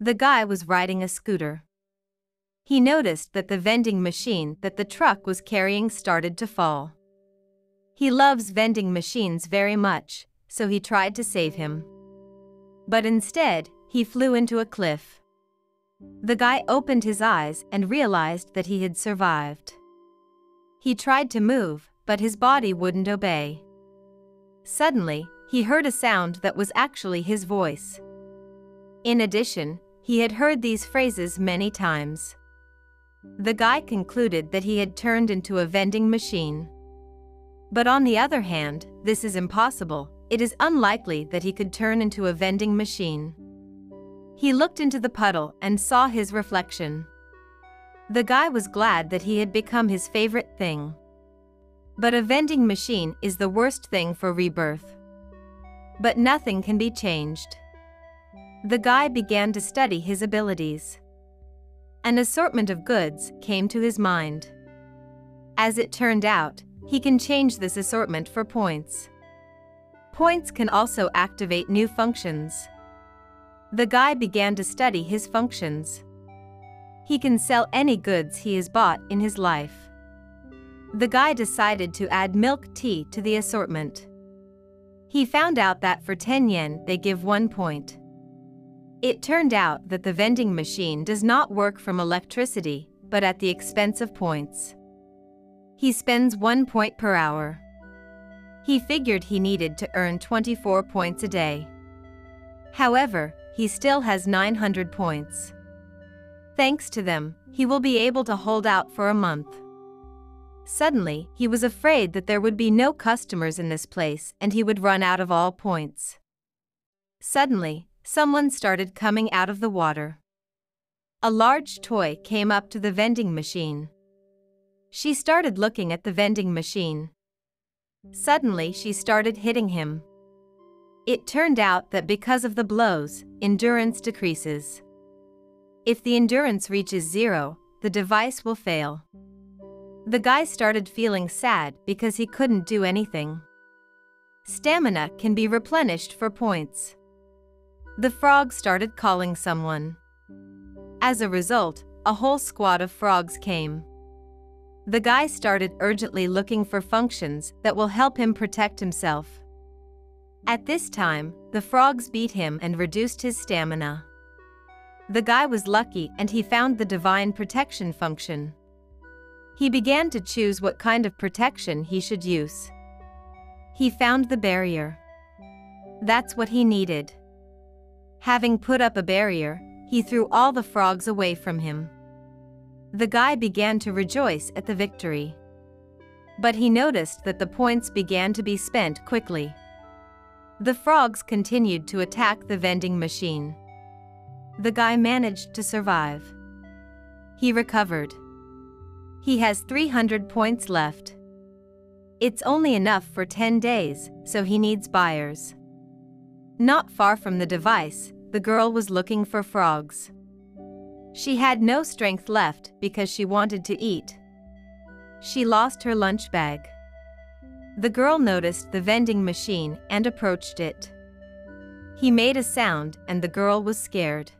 The guy was riding a scooter. He noticed that the vending machine that the truck was carrying started to fall. He loves vending machines very much, so he tried to save him. But instead, he flew into a cliff. The guy opened his eyes and realized that he had survived. He tried to move, but his body wouldn't obey. Suddenly, he heard a sound that was actually his voice. In addition, he had heard these phrases many times. The guy concluded that he had turned into a vending machine. But on the other hand, this is impossible, it is unlikely that he could turn into a vending machine. He looked into the puddle and saw his reflection. The guy was glad that he had become his favorite thing. But a vending machine is the worst thing for rebirth. But nothing can be changed. The guy began to study his abilities. An assortment of goods came to his mind. As it turned out, he can change this assortment for points. Points can also activate new functions. The guy began to study his functions. He can sell any goods he has bought in his life. The guy decided to add milk tea to the assortment. He found out that for 10 yen they give 1 point. It turned out that the vending machine does not work from electricity, but at the expense of points. He spends 1 point per hour. He figured he needed to earn 24 points a day. However, he still has 900 points. Thanks to them, he will be able to hold out for a month. Suddenly, he was afraid that there would be no customers in this place and he would run out of all points. Suddenly, someone started coming out of the water. A large toy came up to the vending machine. She started looking at the vending machine. Suddenly, she started hitting him. It turned out that because of the blows, endurance decreases. If the endurance reaches zero, the device will fail. The guy started feeling sad because he couldn't do anything. Stamina can be replenished for points. The frog started calling someone. As a result, a whole squad of frogs came. The guy started urgently looking for functions that will help him protect himself. At this time, the frogs beat him and reduced his stamina. The guy was lucky and he found the divine protection function. He began to choose what kind of protection he should use. He found the barrier. That's what he needed. Having put up a barrier, he threw all the frogs away from him. The guy began to rejoice at the victory. But he noticed that the points began to be spent quickly. The frogs continued to attack the vending machine. The guy managed to survive. He recovered. He has 300 points left. It's only enough for 10 days, so he needs buyers. Not far from the device, the girl was looking for frogs. She had no strength left because she wanted to eat. She lost her lunch bag. The girl noticed the vending machine and approached it. He made a sound and the girl was scared.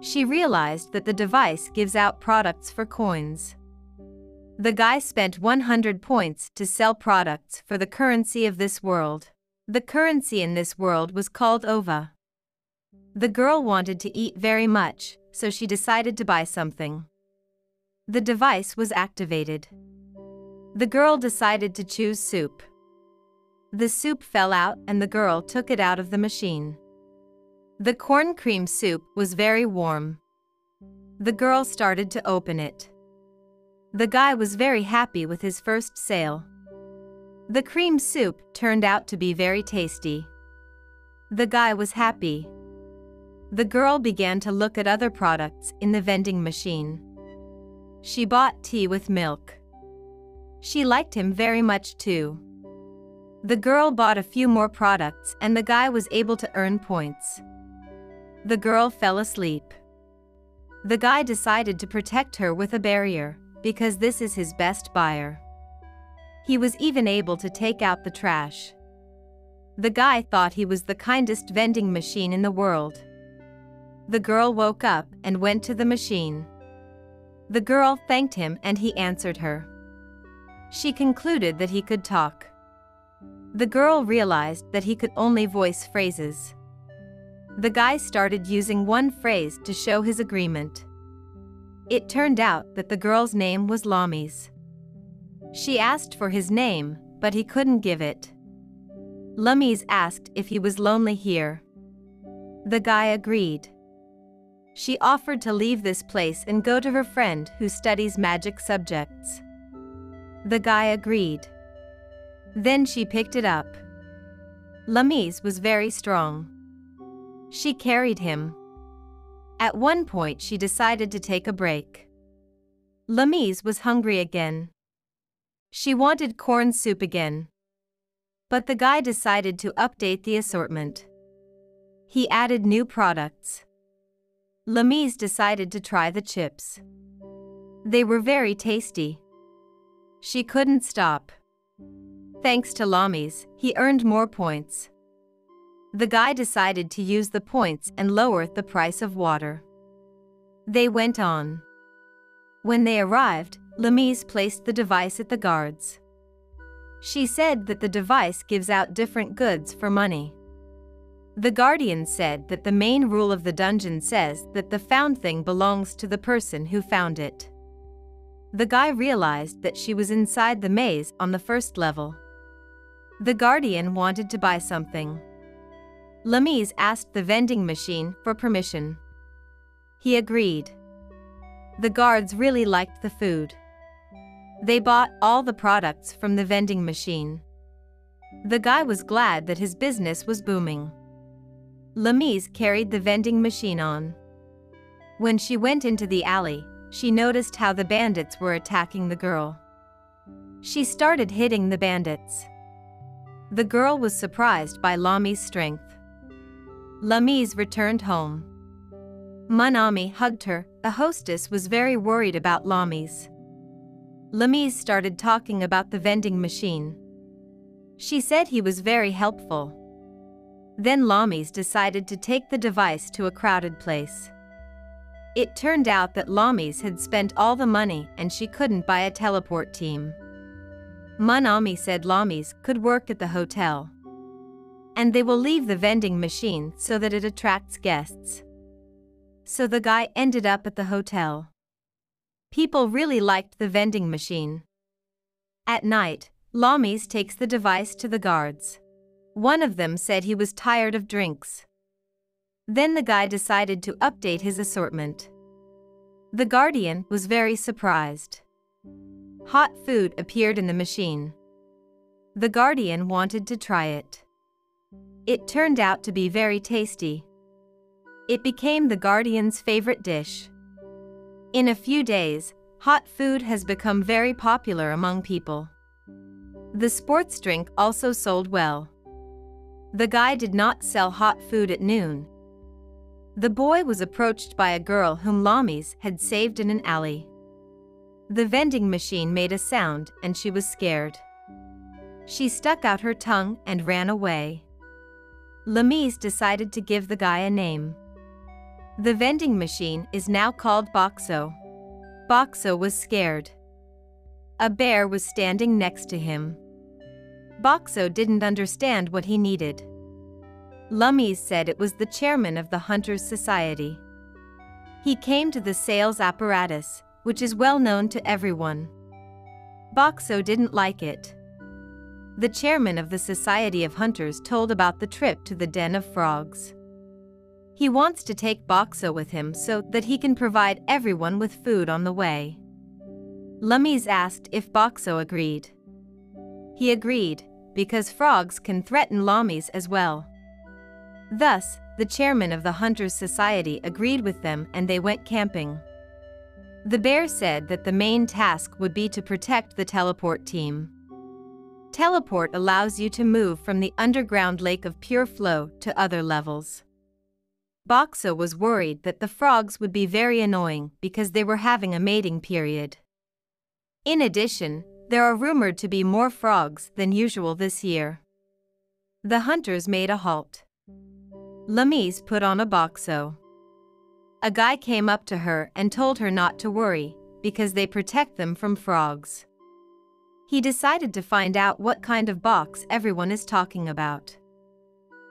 She realized that the device gives out products for coins. The guy spent 100 points to sell products for the currency of this world. The currency in this world was called OVA. The girl wanted to eat very much, so she decided to buy something. The device was activated. The girl decided to choose soup. The soup fell out and the girl took it out of the machine. The corn cream soup was very warm. The girl started to open it. The guy was very happy with his first sale. The cream soup turned out to be very tasty. The guy was happy. The girl began to look at other products in the vending machine. She bought tea with milk. She liked him very much too. The girl bought a few more products and the guy was able to earn points. The girl fell asleep. The guy decided to protect her with a barrier, because this is his best buyer. He was even able to take out the trash. The guy thought he was the kindest vending machine in the world. The girl woke up and went to the machine. The girl thanked him and he answered her. She concluded that he could talk. The girl realized that he could only voice phrases. The guy started using one phrase to show his agreement. It turned out that the girl's name was Lamis. She asked for his name, but he couldn't give it. Lamis asked if he was lonely here. The guy agreed. She offered to leave this place and go to her friend who studies magic subjects. The guy agreed. Then she picked it up. Lamis was very strong. She carried him. At one point, she decided to take a break. Lamise was hungry again. She wanted corn soup again. But the guy decided to update the assortment. He added new products. Lamise decided to try the chips. They were very tasty. She couldn't stop. Thanks to Lamis, he earned more points. The guy decided to use the points and lower the price of water. They went on. When they arrived, Lamise placed the device at the guards. She said that the device gives out different goods for money. The Guardian said that the main rule of the dungeon says that the found thing belongs to the person who found it. The guy realized that she was inside the maze on the first level. The Guardian wanted to buy something. Lamise asked the vending machine for permission. He agreed. The guards really liked the food. They bought all the products from the vending machine. The guy was glad that his business was booming. Lamise carried the vending machine on. When she went into the alley, she noticed how the bandits were attacking the girl. She started hitting the bandits. The girl was surprised by Lami's strength. Lamise returned home. Manami hugged her, the hostess was very worried about Lamis. Lamise started talking about the vending machine. She said he was very helpful. Then Lamis decided to take the device to a crowded place. It turned out that Lamis had spent all the money and she couldn't buy a teleport team. Manami said Lamis could work at the hotel and they will leave the vending machine so that it attracts guests. So the guy ended up at the hotel. People really liked the vending machine. At night, Lamis takes the device to the guards. One of them said he was tired of drinks. Then the guy decided to update his assortment. The Guardian was very surprised. Hot food appeared in the machine. The Guardian wanted to try it. It turned out to be very tasty. It became the Guardian's favorite dish. In a few days, hot food has become very popular among people. The sports drink also sold well. The guy did not sell hot food at noon. The boy was approached by a girl whom Lamis had saved in an alley. The vending machine made a sound and she was scared. She stuck out her tongue and ran away. Lamise decided to give the guy a name. The vending machine is now called Boxo. Boxo was scared. A bear was standing next to him. Boxo didn't understand what he needed. Lamis said it was the chairman of the Hunters Society. He came to the sales apparatus, which is well known to everyone. Boxo didn't like it. The chairman of the Society of Hunters told about the trip to the Den of Frogs. He wants to take Boxo with him so that he can provide everyone with food on the way. Lamis asked if Boxo agreed. He agreed, because frogs can threaten Lamis as well. Thus, the chairman of the Hunters Society agreed with them and they went camping. The bear said that the main task would be to protect the teleport team. Teleport allows you to move from the underground lake of pure flow to other levels. Boxo was worried that the frogs would be very annoying because they were having a mating period. In addition, there are rumored to be more frogs than usual this year. The hunters made a halt. Lamise put on a boxo. a guy came up to her and told her not to worry, because they protect them from frogs. He decided to find out what kind of box everyone is talking about.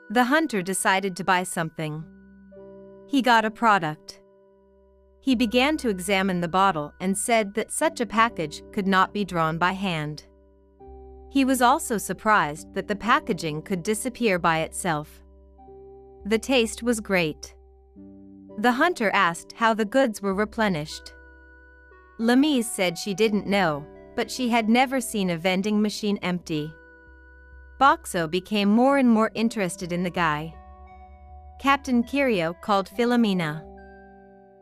The hunter decided to buy something. He got a product. He began to examine the bottle and said that such a package could not be drawn by hand. He was also surprised that the packaging could disappear by itself. The taste was great. The hunter asked how the goods were replenished. Lamise said she didn't know, but she had never seen a vending machine empty. Boxo became more and more interested in the guy. Captain Kirio called Philomena.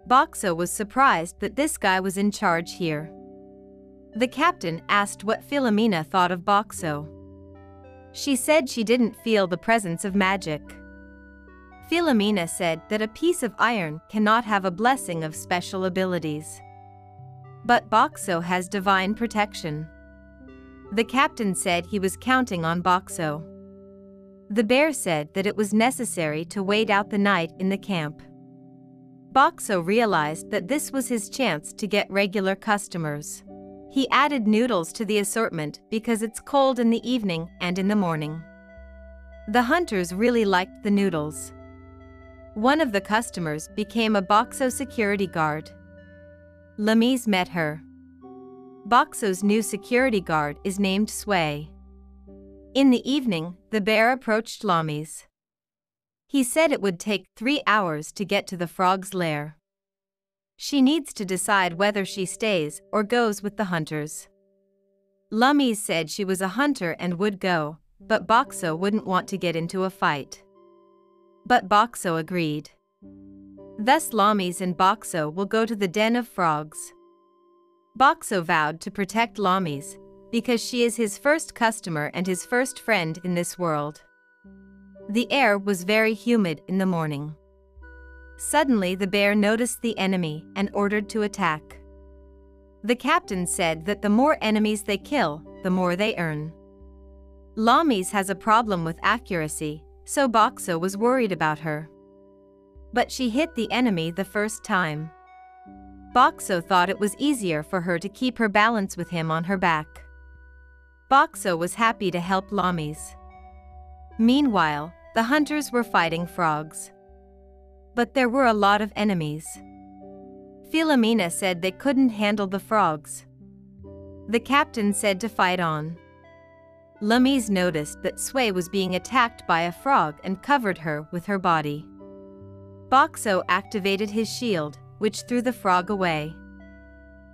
Boxo was surprised that this guy was in charge here. The captain asked what Philomena thought of Boxo. She said she didn't feel the presence of magic. Philomena said that a piece of iron cannot have a blessing of special abilities. But Boxo has divine protection. The captain said he was counting on Boxo. The bear said that it was necessary to wait out the night in the camp. Boxo realized that this was his chance to get regular customers. He added noodles to the assortment because it's cold in the evening and in the morning. The hunters really liked the noodles. One of the customers became a Boxo security guard. Lamise met her. Boxo's new security guard is named Sway. In the evening, the bear approached Lamise. He said it would take three hours to get to the frog's lair. She needs to decide whether she stays or goes with the hunters. Lamise said she was a hunter and would go, but Boxo wouldn't want to get into a fight. But Boxo agreed. Thus Lamise and Boxo will go to the den of frogs. Boxo vowed to protect Lamise, because she is his first customer and his first friend in this world. The air was very humid in the morning. Suddenly the bear noticed the enemy and ordered to attack. The captain said that the more enemies they kill, the more they earn. Lamise has a problem with accuracy, so Boxo was worried about her but she hit the enemy the first time. Boxo thought it was easier for her to keep her balance with him on her back. Boxo was happy to help Lamise. Meanwhile, the hunters were fighting frogs. But there were a lot of enemies. Philomena said they couldn't handle the frogs. The captain said to fight on. Lamise noticed that Sway was being attacked by a frog and covered her with her body. Boxo activated his shield, which threw the frog away.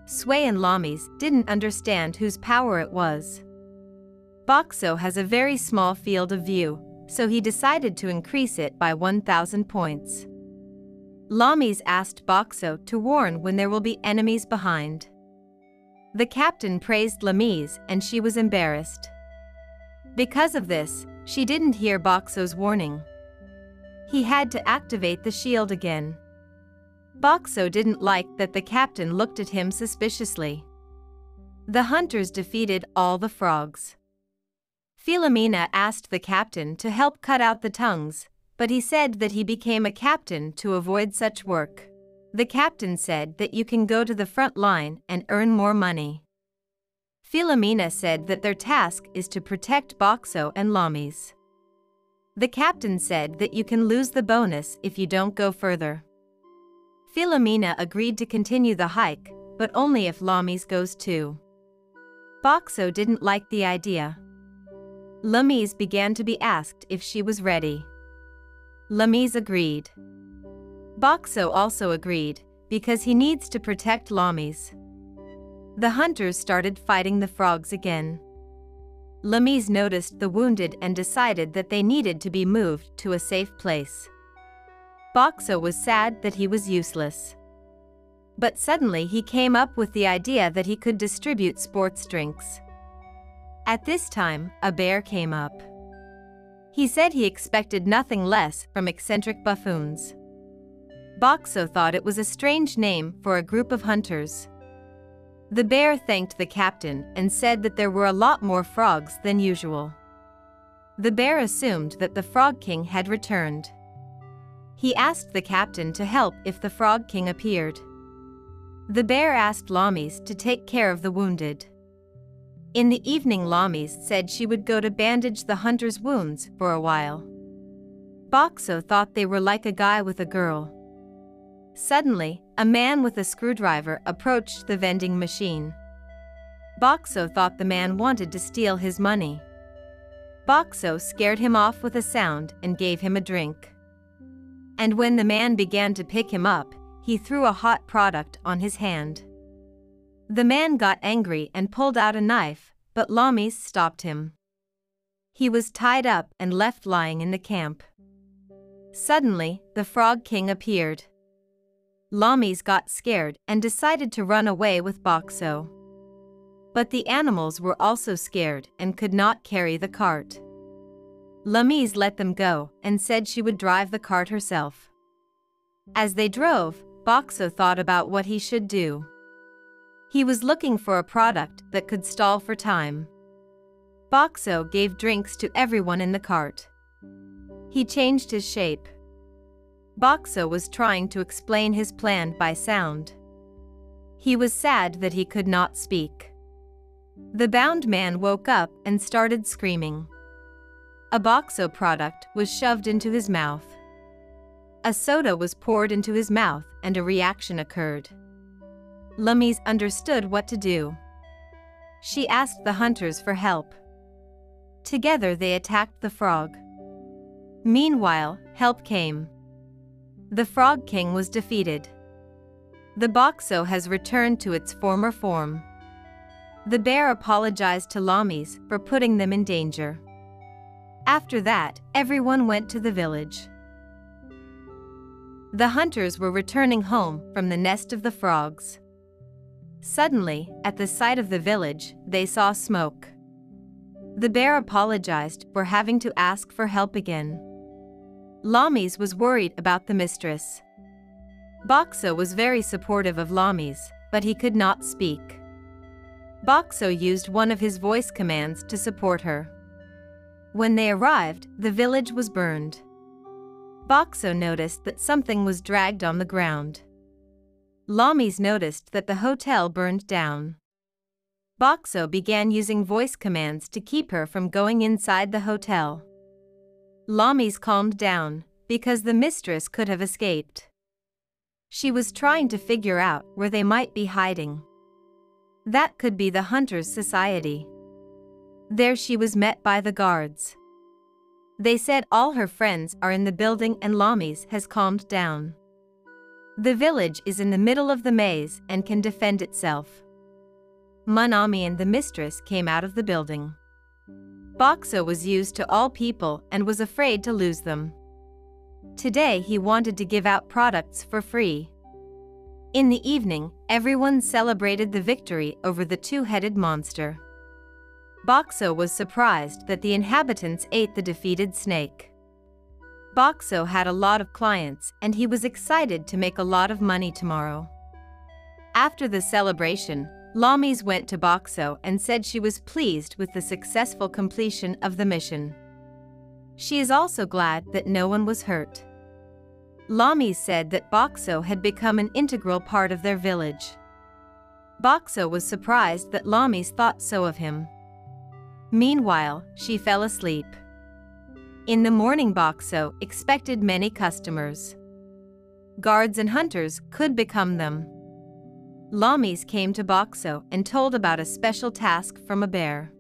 Sway and Lamise didn't understand whose power it was. Boxo has a very small field of view, so he decided to increase it by 1,000 points. Lamise asked Boxo to warn when there will be enemies behind. The captain praised Lamise and she was embarrassed. Because of this, she didn't hear Boxo's warning. He had to activate the shield again. Boxo didn't like that the captain looked at him suspiciously. The hunters defeated all the frogs. Philomena asked the captain to help cut out the tongues, but he said that he became a captain to avoid such work. The captain said that you can go to the front line and earn more money. Philomena said that their task is to protect Boxo and Lamise. The captain said that you can lose the bonus if you don't go further. Philomena agreed to continue the hike, but only if Lamise goes too. Boxo didn't like the idea. Lamise began to be asked if she was ready. Lamise agreed. Boxo also agreed, because he needs to protect Lamise. The hunters started fighting the frogs again. Lamise noticed the wounded and decided that they needed to be moved to a safe place. Boxo was sad that he was useless. But suddenly he came up with the idea that he could distribute sports drinks. At this time, a bear came up. He said he expected nothing less from eccentric buffoons. Boxo thought it was a strange name for a group of hunters. The bear thanked the captain and said that there were a lot more frogs than usual. The bear assumed that the Frog King had returned. He asked the captain to help if the Frog King appeared. The bear asked Lamis to take care of the wounded. In the evening Lamis said she would go to bandage the hunter's wounds for a while. Boxo thought they were like a guy with a girl. Suddenly, a man with a screwdriver approached the vending machine. Boxo thought the man wanted to steal his money. Boxo scared him off with a sound and gave him a drink. And when the man began to pick him up, he threw a hot product on his hand. The man got angry and pulled out a knife, but Lamis stopped him. He was tied up and left lying in the camp. Suddenly, the Frog King appeared. Lamis got scared and decided to run away with Boxo. But the animals were also scared and could not carry the cart. Lamis let them go and said she would drive the cart herself. As they drove, Boxo thought about what he should do. He was looking for a product that could stall for time. Boxo gave drinks to everyone in the cart. He changed his shape. Boxo was trying to explain his plan by sound. He was sad that he could not speak. The bound man woke up and started screaming. A Boxo product was shoved into his mouth. A soda was poured into his mouth and a reaction occurred. Lamis understood what to do. She asked the hunters for help. Together they attacked the frog. Meanwhile, help came. The Frog King was defeated. The Boxo has returned to its former form. The bear apologized to Lamis for putting them in danger. After that, everyone went to the village. The hunters were returning home from the nest of the frogs. Suddenly, at the side of the village, they saw smoke. The bear apologized for having to ask for help again. Lamis was worried about the mistress. Boxo was very supportive of Lamis, but he could not speak. Boxo used one of his voice commands to support her. When they arrived, the village was burned. Boxo noticed that something was dragged on the ground. Lamis noticed that the hotel burned down. Boxo began using voice commands to keep her from going inside the hotel. Lamis calmed down, because the mistress could have escaped. She was trying to figure out where they might be hiding. That could be the Hunters' Society. There she was met by the guards. They said all her friends are in the building and Lamis has calmed down. The village is in the middle of the maze and can defend itself. Manami and the mistress came out of the building. Boxo was used to all people and was afraid to lose them. Today he wanted to give out products for free. In the evening, everyone celebrated the victory over the two-headed monster. Boxo was surprised that the inhabitants ate the defeated snake. Boxo had a lot of clients and he was excited to make a lot of money tomorrow. After the celebration, Lamis went to Boxo and said she was pleased with the successful completion of the mission. She is also glad that no one was hurt. Lamis said that Boxo had become an integral part of their village. Boxo was surprised that Lamis thought so of him. Meanwhile, she fell asleep. In the morning Boxo expected many customers. Guards and hunters could become them. Lamis came to Boxo and told about a special task from a bear.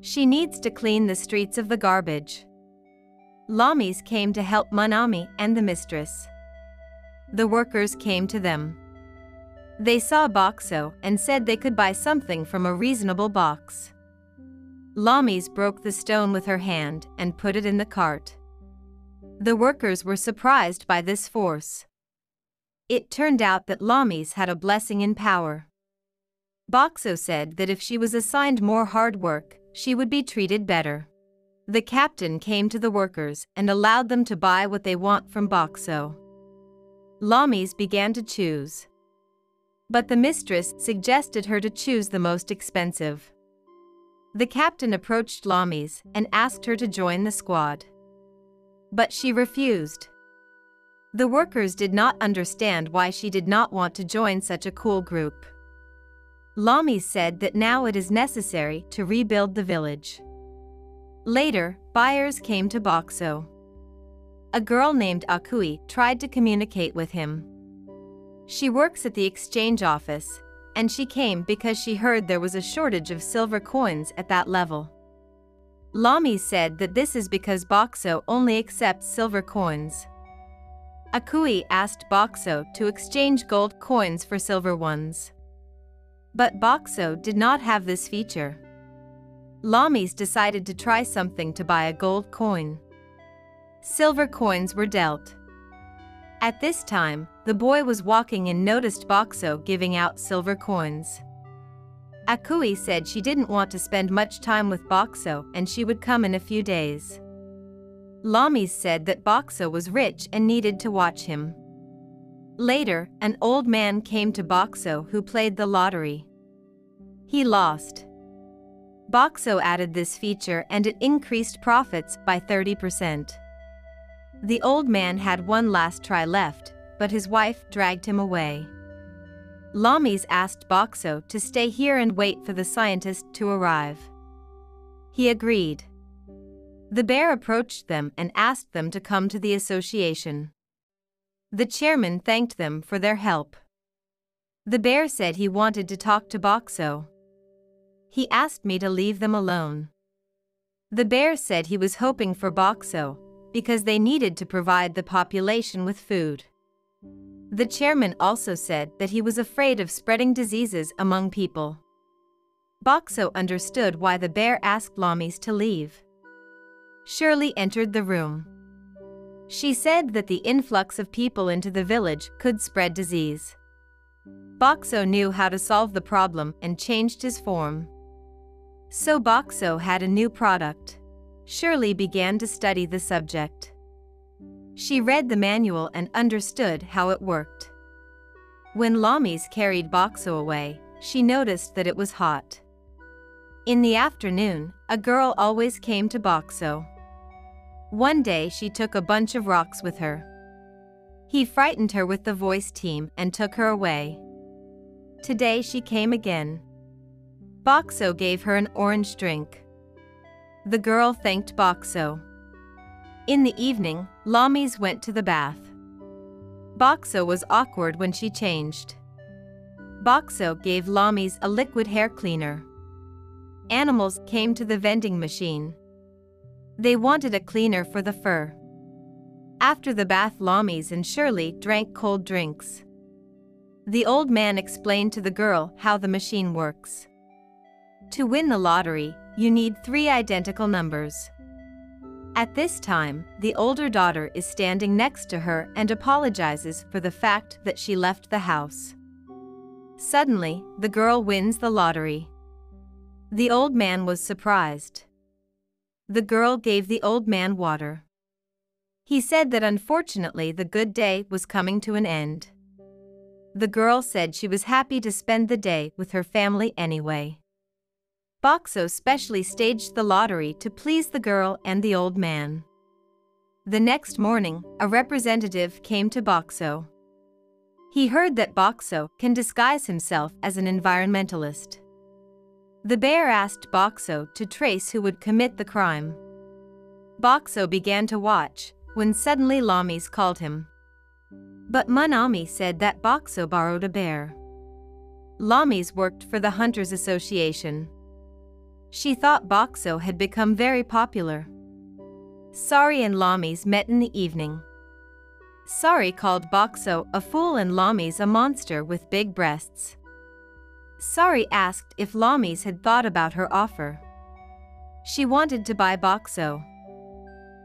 She needs to clean the streets of the garbage. Lamis came to help Manami and the mistress. The workers came to them. They saw Boxo and said they could buy something from a reasonable box. Lamis broke the stone with her hand and put it in the cart. The workers were surprised by this force. It turned out that Lamis had a blessing in power. Boxo said that if she was assigned more hard work, she would be treated better. The captain came to the workers and allowed them to buy what they want from Boxo. Lamis began to choose. But the mistress suggested her to choose the most expensive. The captain approached Lamis and asked her to join the squad. But she refused. The workers did not understand why she did not want to join such a cool group. Lami said that now it is necessary to rebuild the village. Later, buyers came to Boxo. A girl named Akui tried to communicate with him. She works at the exchange office, and she came because she heard there was a shortage of silver coins at that level. Lami said that this is because Boxo only accepts silver coins. Akui asked Boxo to exchange gold coins for silver ones. But Boxo did not have this feature. Lamis decided to try something to buy a gold coin. Silver coins were dealt. At this time, the boy was walking and noticed Boxo giving out silver coins. Akui said she didn't want to spend much time with Boxo and she would come in a few days. Lamis said that Boxo was rich and needed to watch him. Later, an old man came to Boxo who played the lottery. He lost. Boxo added this feature and it increased profits by 30%. The old man had one last try left, but his wife dragged him away. Lamis asked Boxo to stay here and wait for the scientist to arrive. He agreed. The bear approached them and asked them to come to the association. The chairman thanked them for their help. The bear said he wanted to talk to Boxo. He asked me to leave them alone. The bear said he was hoping for Boxo because they needed to provide the population with food. The chairman also said that he was afraid of spreading diseases among people. Boxo understood why the bear asked Lamis to leave. Shirley entered the room. She said that the influx of people into the village could spread disease. Boxo knew how to solve the problem and changed his form. So Boxo had a new product. Shirley began to study the subject. She read the manual and understood how it worked. When Lamis carried Boxo away, she noticed that it was hot. In the afternoon, a girl always came to Boxo. One day she took a bunch of rocks with her. He frightened her with the voice team and took her away. Today she came again. Boxo gave her an orange drink. The girl thanked Boxo. In the evening, Lamis went to the bath. Boxo was awkward when she changed. Boxo gave Lamis a liquid hair cleaner. Animals came to the vending machine. They wanted a cleaner for the fur. After the bath Lamis and Shirley drank cold drinks. The old man explained to the girl how the machine works. To win the lottery, you need three identical numbers. At this time, the older daughter is standing next to her and apologizes for the fact that she left the house. Suddenly, the girl wins the lottery. The old man was surprised. The girl gave the old man water. He said that unfortunately the good day was coming to an end. The girl said she was happy to spend the day with her family anyway. Boxo specially staged the lottery to please the girl and the old man. The next morning, a representative came to Boxo. He heard that Boxo can disguise himself as an environmentalist. The bear asked Boxo to trace who would commit the crime. Boxo began to watch, when suddenly Lamis called him. But Manami said that Boxo borrowed a bear. Lamis worked for the Hunters Association. She thought Boxo had become very popular. Sari and Lamis met in the evening. Sari called Boxo a fool and Lamis a monster with big breasts. Sari asked if Lamis had thought about her offer. She wanted to buy Boxo.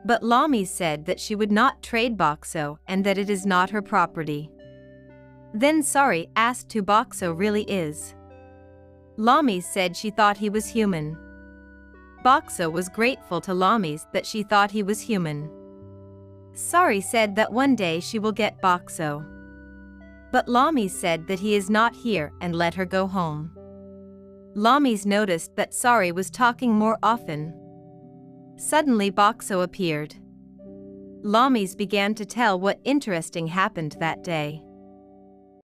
But Lamis said that she would not trade Boxo and that it is not her property. Then Sari asked who Boxo really is. Lamis said she thought he was human. Boxo was grateful to Lamis that she thought he was human. Sari said that one day she will get Boxo. But Lamis said that he is not here and let her go home. Lamis noticed that Sari was talking more often. Suddenly Boxo appeared. Lamis began to tell what interesting happened that day.